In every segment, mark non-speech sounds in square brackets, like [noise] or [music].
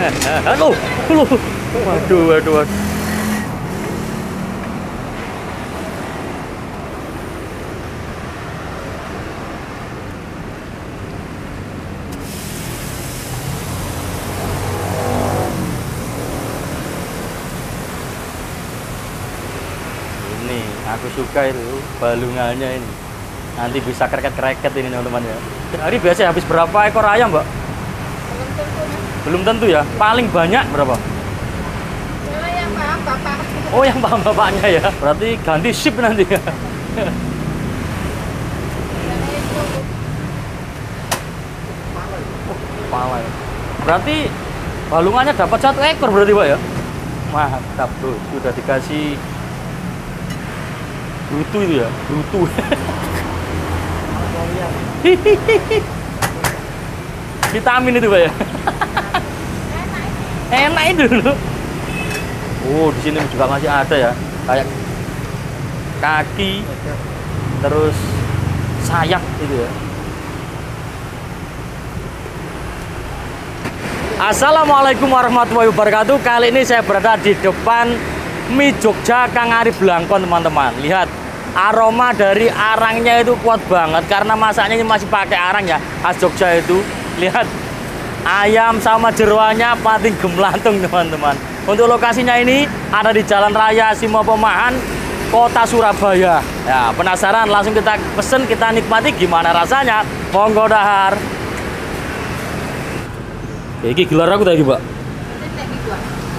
Aduh, aduh. Waduh, waduh, waduh. Ini aku suka itu balungannya ini. Nanti bisa kreket-kreket ini teman-teman ya. Hari biasa habis berapa ekor ayam, Mbak? Belum tentu ya. Paling banyak berapa? Cuma yang paham Bapak. Oh, yang paham bapaknya ya. Berarti ganti shift nanti ya. Karena itu Pala ya. Berarti balungannya dapat satu ekor berarti, Pak ya? Mantap, Bro. Sudah dikasih brutu itu ya, brutu. [laughs] Vitamin itu, Pak ya. [laughs] Enak itu dulu. Oh, di sini juga masih ada ya. Kayak kaki terus sayap itu ya. Assalamualaikum warahmatullahi wabarakatuh. Kali ini saya berada di depan mie Jogja Kang Ari Blangkon, teman-teman. Lihat aroma dari arangnya itu kuat banget karena masaknya ini masih pakai arang ya khas Jogja itu. Lihat ayam sama jeruannya pating gemlantung, teman-teman. Untuk lokasinya ini ada di Jalan Raya Simo Pemahan, Kota Surabaya. Ya, penasaran? Langsung kita pesen, kita nikmati gimana rasanya. Monggo dahar. Ya, Iki gelar aku tadi, Pak.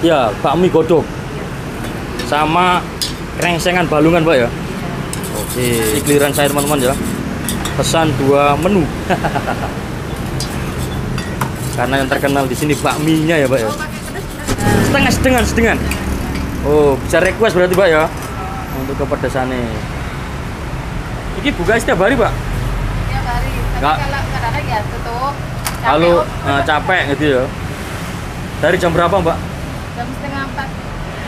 Ya, bakmi godok. Sama krengsengan balungan, Pak ya. Oke, ini giliran saya teman-teman ya. Pesan dua menu. [laughs] Karena yang terkenal di sini bakminya ya, Pak ya. Setengah setengah setengah. Oh, bisa request berarti, Pak ya. Untuk kepedasannya. Iki buka setiap hari, Pak. Tiap hari. Nggak. kalau kadang-kadang ya tutup. Capek, Kalau eh, capek gitu ya. Dari jam berapa, Mbak? jam setengah empat,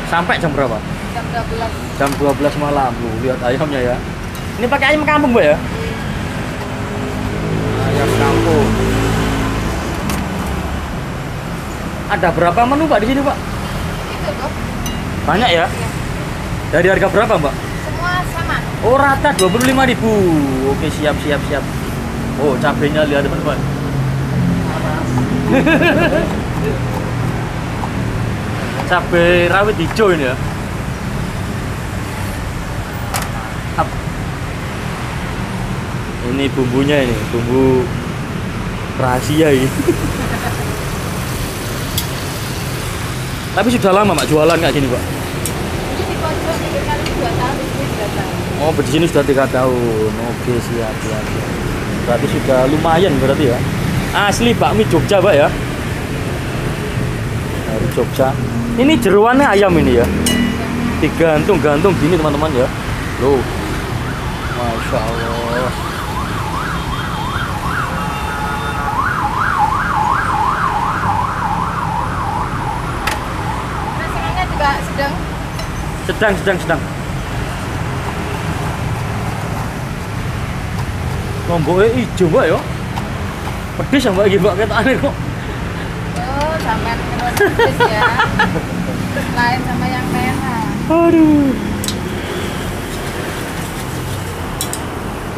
Sampai jam berapa? jam dua belas. Jam 12 malam. Loh, lihat ayamnya ya. Ini pakai ayam kampung, Mbak ya? Ada berapa menu, Pak, di sini, Pak? Itu tuh. Banyak ya? Iya. Dari harga berapa, Mbak? Semua sama. Oh, rata 25.000. Oke, siap, siap, siap. Oh, cabenya lihat, teman-teman. [laughs] Cabai rawit hijau ini ya. Ini bumbunya ini, bumbu rahasia ini. [laughs] Tapi sudah lama Mak jualan nggak gini Pak? Oh, di sini sudah tiga tahun. Oke, siap, siap, siap. Berarti sudah lumayan berarti ya. Asli bakmi Jogja, Pak ya. Dari Jogja. Ini jeruannya ayam ini ya. Digantung-gantung gini teman-teman ya. Loh. Masya Allah. Rasanya juga sedang. Sedang, sedang, sedang. Lomboknya hijau, Mbak ya. Pedes ya, Mbak, iki, Mbak, ketane kok. Oh, sampai pedas ya. Lain sama yang merah. Aduh.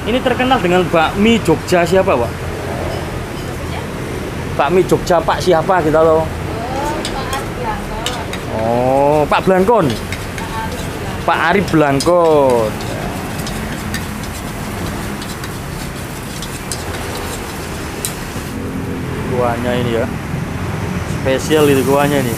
Ini terkenal dengan bakmi Jogja siapa, Pak? Bakmi Jogja Pak siapa kita loh? Oh, Pak Blanco. Oh, Pak Blangkon. Pak Ari. Blangkon. Kuahnya ini ya. Spesial itu kuahnya ini.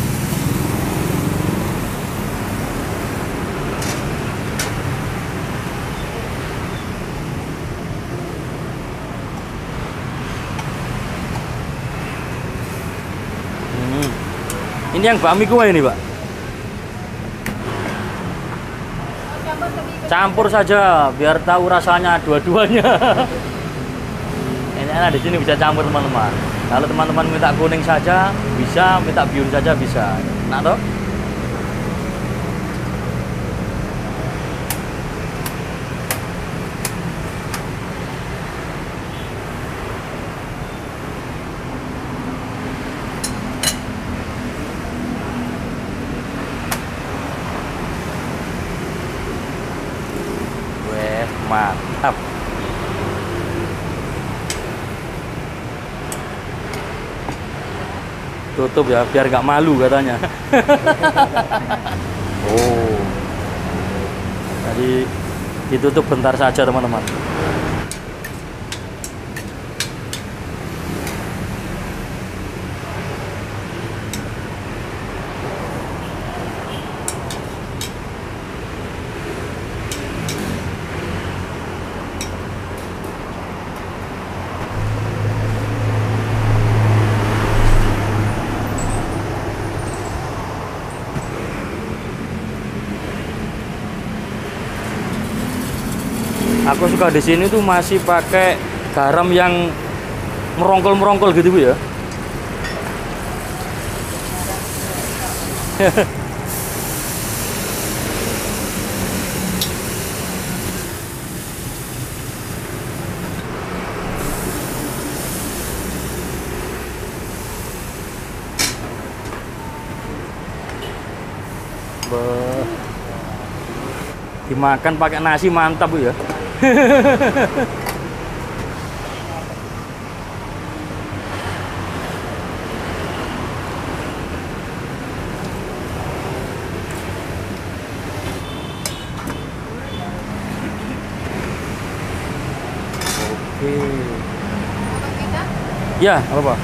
Hmm. Ini yang bakmi kuah ini, Pak. Campur saja biar tahu rasanya dua-duanya. Ini enak di sini bisa campur teman-teman. Kalau teman-teman minta kuning saja bisa, minta biru saja bisa. Nah toh? Tutup ya biar nggak malu katanya. [laughs] Oh. Jadi ditutup bentar saja teman-teman aku suka di sini tuh masih pakai garam yang merongkol-merongkol gitu Bu ya. [laughs] Dimakan pakai nasi mantap Bu ya Oke. Ya, apa?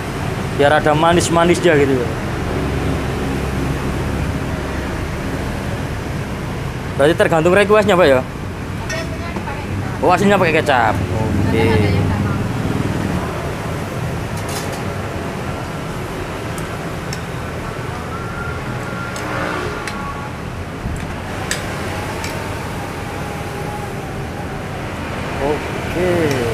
Biar ada manis-manisnya gitu. Berarti tergantung requestnya Pak ya? ada yang punya dipakai kita. Oh, aslinya pakai kecap. Oke. ada yang nggak mau. Oke.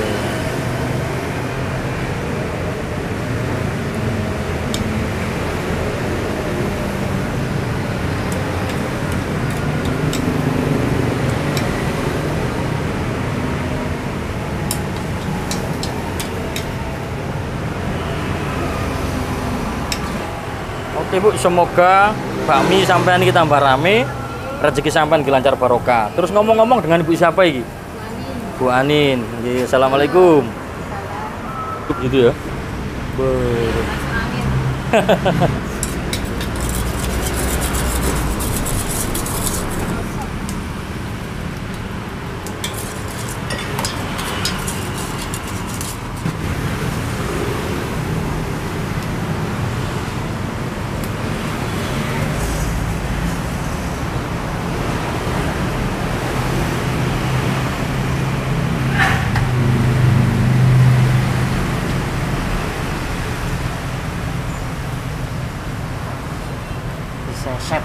Oke Bu, semoga bakmi sampean kita tambah rame, rezeki sampean lancar barokah. Terus ngomong-ngomong dengan ibu siapa ini? Bu Bu Anin. Anin. Nggih, Assalamualaikum. Salam. Gitu ya. Ber. [laughs] Mas Amin. Diseset.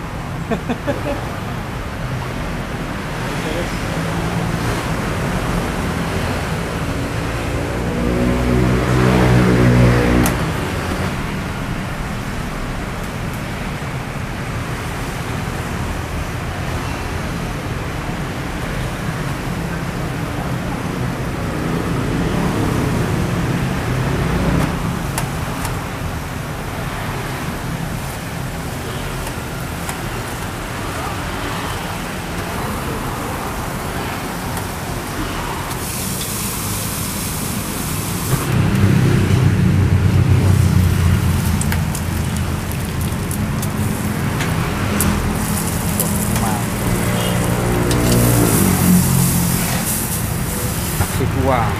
Aksi kuah.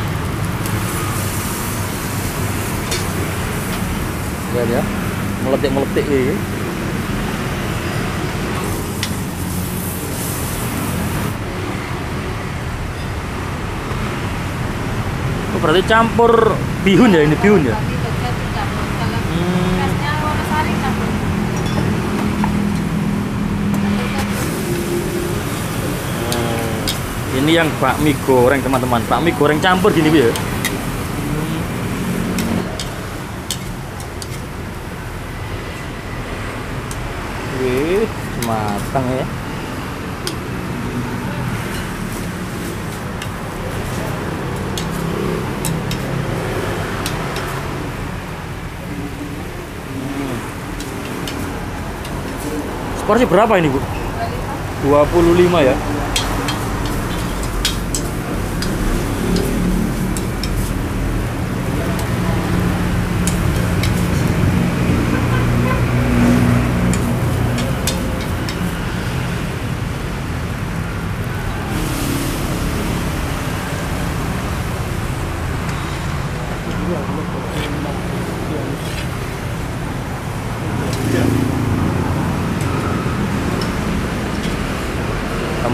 Lihat ya, meletik-meletik ini. Oh, berarti campur bihun ya ini bihun ya? Hmm. campur. Ini yang bakmi goreng teman-teman. Bakmi goreng campur gini ya. Wih, matang ya. Porsi berapa ini, Bu? 25 ya.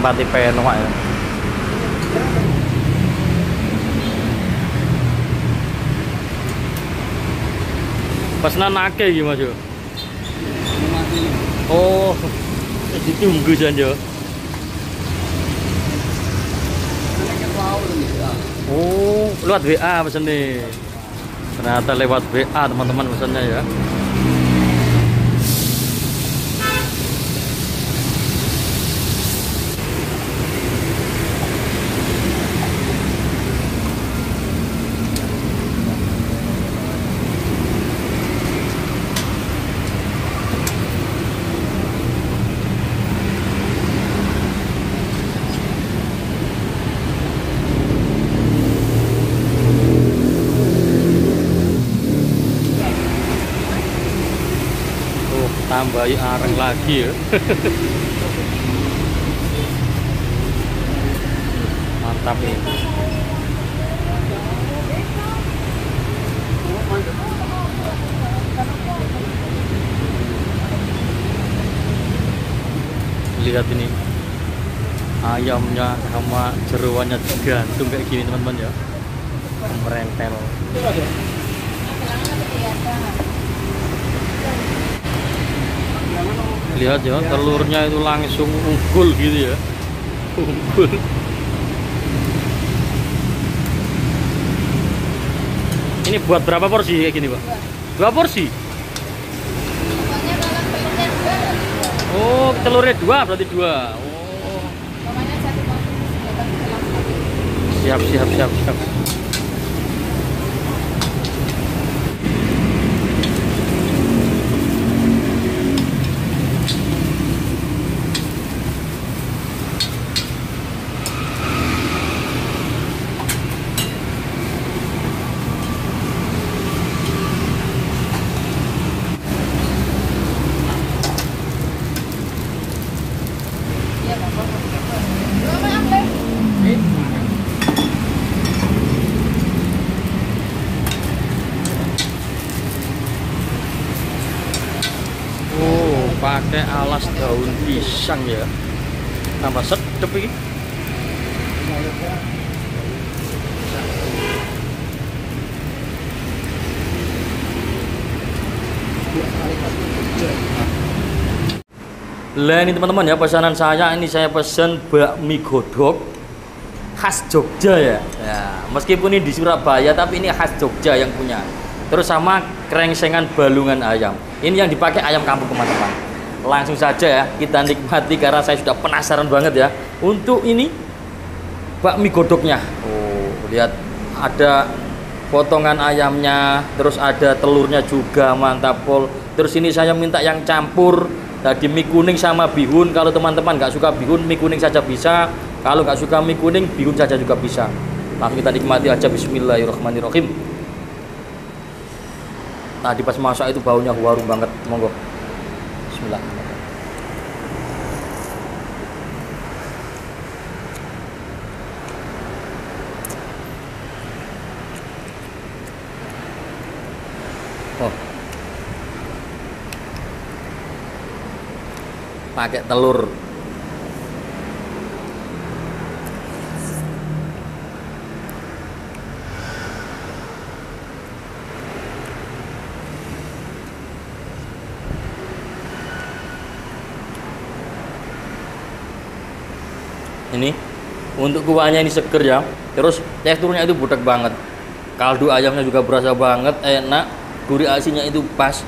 Pati penuh ya. Pesanan akeh iki Mas yo. Oh, ditunggu saja. Oh, lewat WA pesan nih. Ternyata lewat WA teman-teman pesannya ya. Oh, tambahi areng lagi ya. Mantap nih. Lihat ini ayamnya sama jeruannya digantung kayak gini teman-teman ya. Merentel. Lihat ya telurnya itu langsung unggul gitu ya. Unggul. Ini buat berapa porsi kayak gini pak? Dua porsi? Oh telurnya dua berarti dua. Oh. Satu. siap siap siap siap pakai alas daun pisang ya tambah sedep ini Lah ini teman-teman ya pesanan saya ini saya pesan bakmi godok khas Jogja ya. ya. Meskipun ini di Surabaya tapi ini khas Jogja yang punya. Terus sama krengsengan balungan ayam. Ini yang dipakai ayam kampung teman-teman. Langsung saja ya kita nikmati karena saya sudah penasaran banget ya. Untuk ini bakmi godoknya. Oh, lihat ada potongan ayamnya, terus ada telurnya juga mantap pol. Terus ini saya minta yang campur tadi mie kuning sama bihun. Kalau teman-teman nggak suka bihun, mie kuning saja bisa. Kalau nggak suka mie kuning, bihun saja juga bisa. Langsung kita nikmati aja Bismillahirrahmanirrahim. Tadi pas masak itu baunya harum banget, monggo. Bismillah. Oh. Pakai telur. Ini untuk kuahnya ini seger ya. Terus teksturnya itu budak banget. Kaldu ayamnya juga berasa banget, enak. Gurih asinnya itu pas.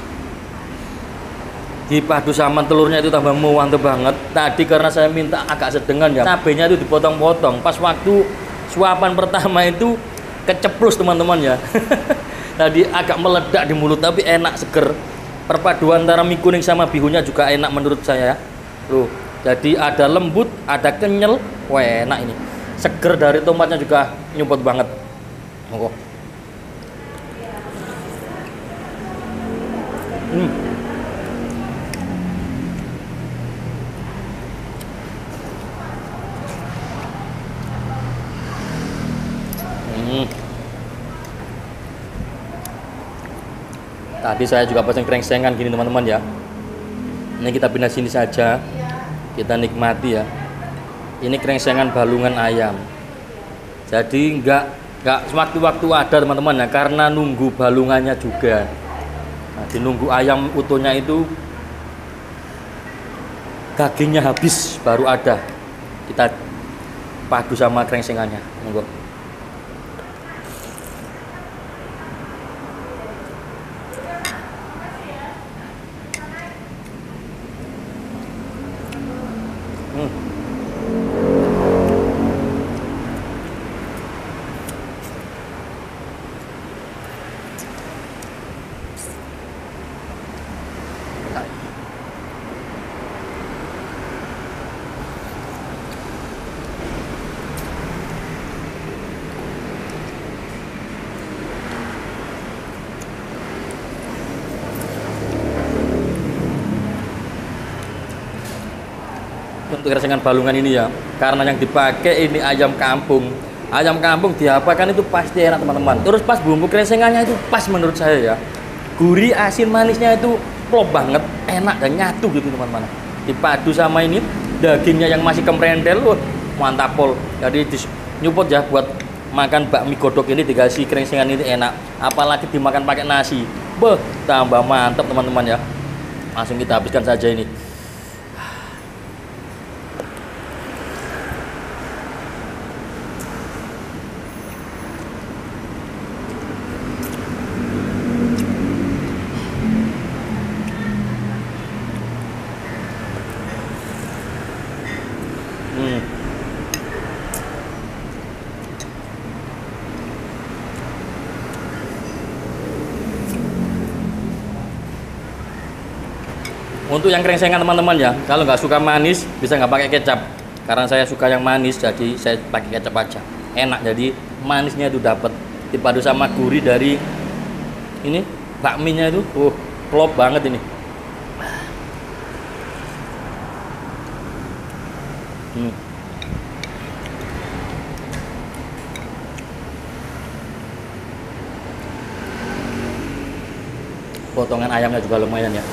Dipadu sama telurnya itu tambah mantep banget. Tadi karena saya minta agak sedengan ya. Cabenya itu dipotong-potong. Pas waktu suapan pertama itu keceplus teman-teman ya. [laughs] Tadi agak meledak di mulut tapi enak seger. Perpaduan antara mie kuning sama bihunnya juga enak menurut saya. Loh, jadi ada lembut, ada kenyal, wah enak ini. Seger dari tomatnya juga nyumput banget. Monggo. Hmm. Hmm. Tadi saya juga pesan krengsengan gini teman-teman ya. Ini kita pindah sini saja. Kita nikmati ya. Ini krengsengan balungan ayam. Jadi nggak nggak sewaktu-waktu ada teman-teman ya karena nunggu balungannya juga. Nah, nunggu ayam utuhnya itu dagingnya habis baru ada. Kita padu sama krengsengannya. Monggo. Untuk balungan ini ya. Karena yang dipakai ini ayam kampung. Ayam kampung diapakan itu pasti enak teman-teman. Terus pas bumbu keresengannya itu pas menurut saya ya. Gurih asin manisnya itu klop banget enak dan nyatu gitu teman-teman. Dipadu sama ini dagingnya yang masih kemrendel loh mantap pol. Jadi nyupot ya buat makan bakmi godok ini dikasih kerensengan ini enak. Apalagi dimakan pakai nasi. Beh tambah mantap teman-teman ya. Langsung kita habiskan saja ini Untuk yang krengsengan teman-teman ya, kalau nggak suka manis bisa nggak pakai kecap. Karena saya suka yang manis, jadi saya pakai kecap aja. Enak, jadi manisnya itu dapat dipadu sama gurih dari ini bakminya itu, uh, klop banget ini. Hmm. Potongan ayamnya juga lumayan ya.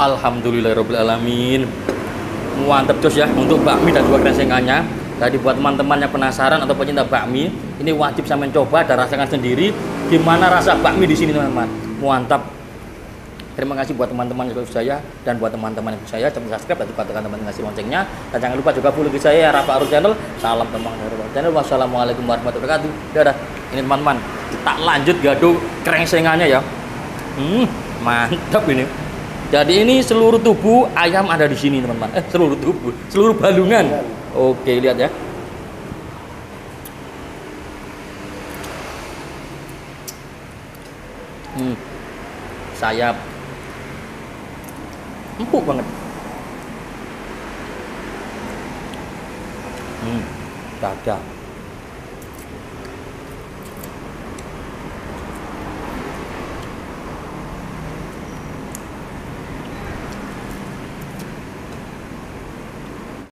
Alhamdulillahirobbilalamin. Mantap jos ya untuk bakmi dan juga krensengannya. Tadi buat teman-teman yang penasaran atau pecinta bakmi, ini wajib saya mencoba dan rasakan sendiri gimana rasa bakmi di sini teman-teman. Mantap. Terima kasih buat teman-teman yang saya dan buat teman-teman yang saya jangan subscribe dan juga tekan teman ngasih loncengnya dan jangan lupa juga follow saya Rafa Arus Channel. Salam teman Rafa Channel. Wassalamualaikum warahmatullahi wabarakatuh. Dadah. Ini teman-teman, kita lanjut gaduh krengsengannya ya. Hmm, mantap ini. Jadi ini seluruh tubuh ayam ada di sini teman-teman. Eh seluruh tubuh, seluruh balungan. Oke lihat ya. Hmm, sayap empuk banget. Hmm, dada.